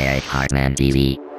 Eric Hartman TV.